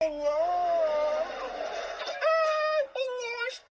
Yeah.